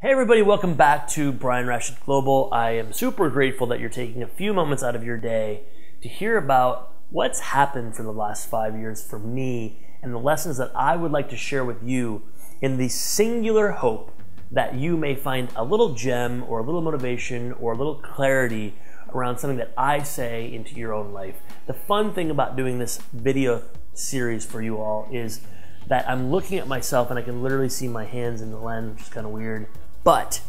Hey, everybody, welcome back to Brian Rashid Global. I am super grateful that you're taking a few moments out of your day to hear about what's happened for the last five years for me and the lessons that I would like to share with you in the singular hope that you may find a little gem or a little motivation or a little clarity around something that I say into your own life. The fun thing about doing this video series for you all is that I'm looking at myself and I can literally see my hands in the lens, which is kind of weird. But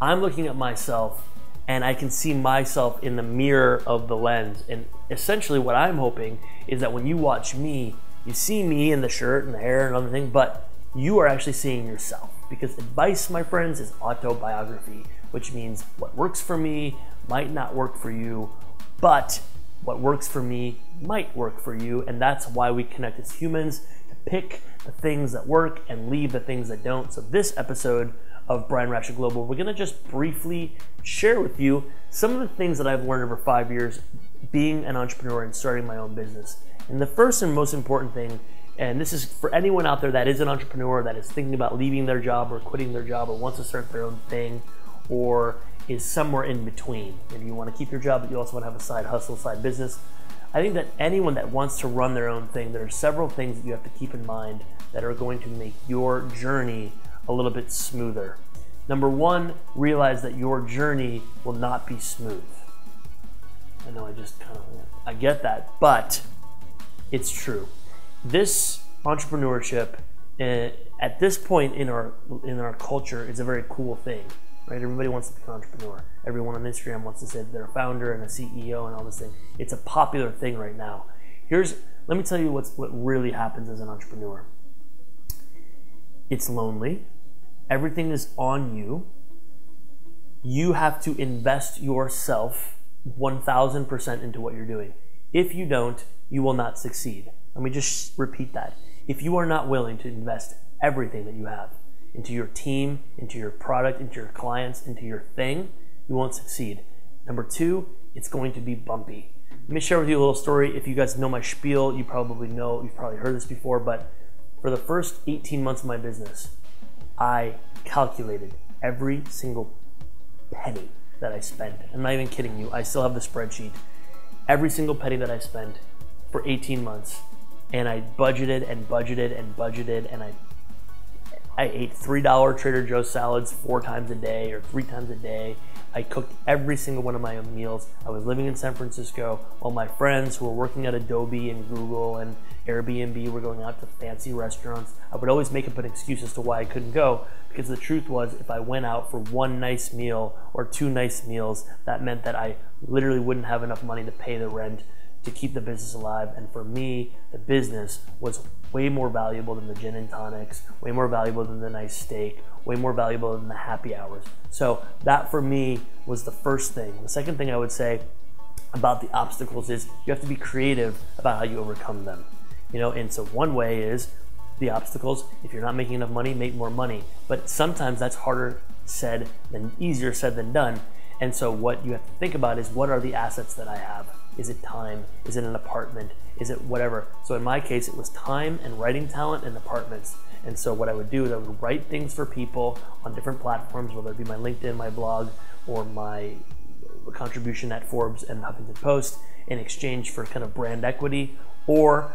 I'm looking at myself and I can see myself in the mirror of the lens. And essentially, what I'm hoping is that when you watch me, you see me in the shirt and the hair and other things, but you are actually seeing yourself. Because advice, my friends, is autobiography, which means what works for me might not work for you, but what works for me might work for you. And that's why we connect as humans to pick the things that work and leave the things that don't. So, this episode of Brian Rashid Global, we're going to just briefly share with you some of the things that I've learned over five years being an entrepreneur and starting my own business. And the first and most important thing, and this is for anyone out there that is an entrepreneur that is thinking about leaving their job or quitting their job or wants to start their own thing or is somewhere in between. Maybe you want to keep your job, but you also want to have a side hustle, side business. I think that anyone that wants to run their own thing, there are several things that you have to keep in mind that are going to make your journey a little bit smoother. Number one, realize that your journey will not be smooth. I know I just kind of, I get that, but it's true. This entrepreneurship, uh, at this point in our in our culture, is a very cool thing, right? Everybody wants to be an entrepreneur. Everyone on Instagram wants to say they're a founder and a CEO and all this thing. It's a popular thing right now. Here's let me tell you what's what really happens as an entrepreneur. It's lonely Everything is on you. You have to invest yourself 1000% into what you're doing. If you don't, you will not succeed. Let me just repeat that. If you are not willing to invest everything that you have into your team, into your product, into your clients, into your thing, you won't succeed. Number two, it's going to be bumpy. Let me share with you a little story. If you guys know my spiel, you probably know, you've probably heard this before, but for the first 18 months of my business, I calculated every single penny that I spent. I'm not even kidding you. I still have the spreadsheet. Every single penny that I spent for 18 months. And I budgeted and budgeted and budgeted and I I ate $3 Trader Joe's salads four times a day or three times a day. I cooked every single one of my own meals. I was living in San Francisco. All my friends who were working at Adobe and Google and Airbnb were going out to fancy restaurants. I would always make up an excuse as to why I couldn't go because the truth was, if I went out for one nice meal or two nice meals, that meant that I literally wouldn't have enough money to pay the rent to keep the business alive. And for me, the business was way more valuable than the gin and tonics, way more valuable than the nice steak, way more valuable than the happy hours. So that for me was the first thing. The second thing I would say about the obstacles is you have to be creative about how you overcome them. You know, and so one way is the obstacles. If you're not making enough money, make more money. But sometimes that's harder said than easier said than done. And so what you have to think about is what are the assets that I have? Is it time? Is it an apartment? Is it whatever? So in my case, it was time and writing talent and apartments. And so what I would do is I would write things for people on different platforms, whether it be my LinkedIn, my blog, or my contribution at Forbes and Huffington Post in exchange for kind of brand equity or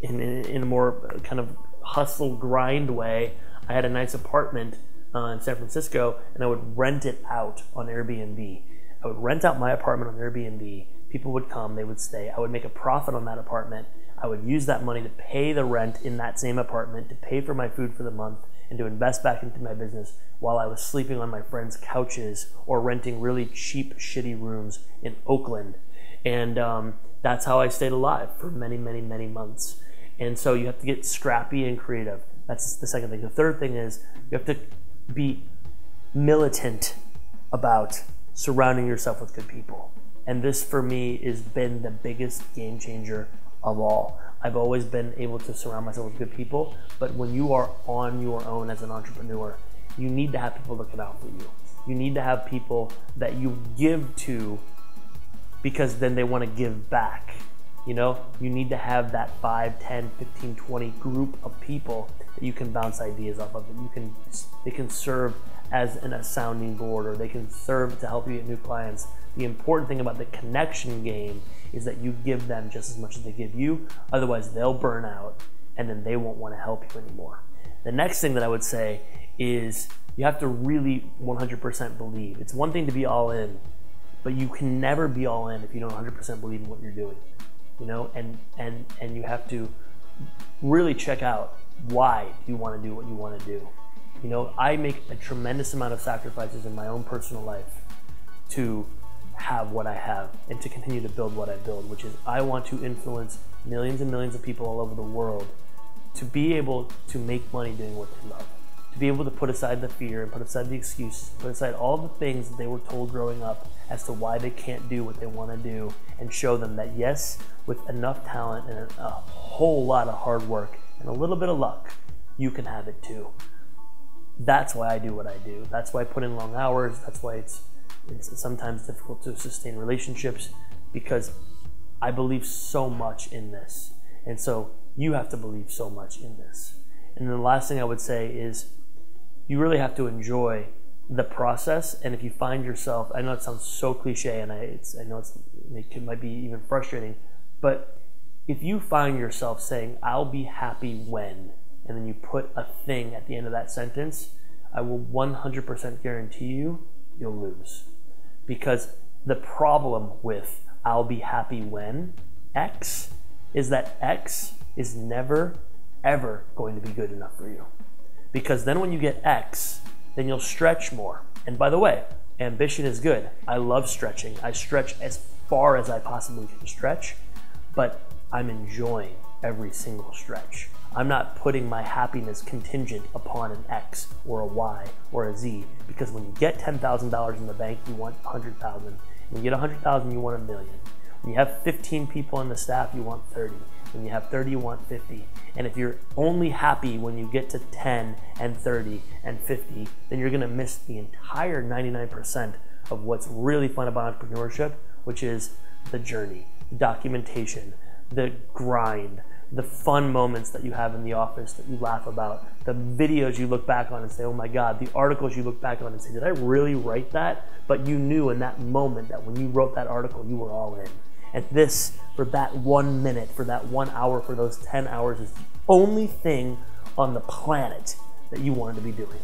in, in, in a more kind of hustle grind way. I had a nice apartment uh, in San Francisco and I would rent it out on Airbnb. I would rent out my apartment on Airbnb. People would come, they would stay. I would make a profit on that apartment. I would use that money to pay the rent in that same apartment, to pay for my food for the month, and to invest back into my business while I was sleeping on my friends' couches or renting really cheap, shitty rooms in Oakland. And um, that's how I stayed alive for many, many, many months. And so you have to get scrappy and creative. That's the second thing. The third thing is you have to be militant about surrounding yourself with good people. And this for me has been the biggest game changer of all. I've always been able to surround myself with good people, but when you are on your own as an entrepreneur, you need to have people looking out for you. You need to have people that you give to because then they want to give back You know, you need to have that 5, 10, 15, 20 group of people that you can bounce ideas off of, that you can, they can serve as an, a sounding board or they can serve to help you get new clients. The important thing about the connection game is that you give them just as much as they give you. Otherwise, they'll burn out and then they won't want to help you anymore. The next thing that I would say is you have to really 100% believe. It's one thing to be all in, but you can never be all in if you don't 100% believe in what you're doing. You know, and and and you have to really check out why you want to do what you want to do. You know, I make a tremendous amount of sacrifices in my own personal life to have what I have and to continue to build what I build, which is I want to influence millions and millions of people all over the world to be able to make money doing what they love to be able to put aside the fear and put aside the excuses, put aside all the things that they were told growing up as to why they can't do what they want to do, and show them that yes, with enough talent and a whole lot of hard work and a little bit of luck, you can have it too. That's why I do what I do. That's why I put in long hours. That's why it's it's sometimes difficult to sustain relationships because I believe so much in this. And so you have to believe so much in this. And then the last thing I would say is you really have to enjoy the process. And if you find yourself, I know it sounds so cliche, and I, I know it might be even frustrating, but if you find yourself saying, "I'll be happy when," and then you put a thing at the end of that sentence, I will 100% guarantee you you'll lose, because the problem with "I'll be happy when" X is that X is never ever going to be good enough for you because then when you get X, then you'll stretch more. And by the way, ambition is good. I love stretching. I stretch as far as I possibly can stretch, but I'm enjoying every single stretch. I'm not putting my happiness contingent upon an X or a Y or a Z because when you get $10,000 in the bank, you want 100,000. When you get 100,000, you want a million. When you have 15 people on the staff, you want 30. When you have 30, you want 50. And if you're only happy when you get to 10 and 30 and 50, then you're gonna miss the entire 99% of what's really fun about entrepreneurship, which is the journey, the documentation, the grind, the fun moments that you have in the office that you laugh about, the videos you look back on and say, oh my God, the articles you look back on and say, did I really write that? But you knew in that moment that when you wrote that article, you were all in. And this, for that one minute, for that one hour, for those 10 hours, is the only thing on the planet that you wanted to be doing.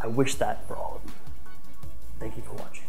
I wish that for all of you. Thank you for watching.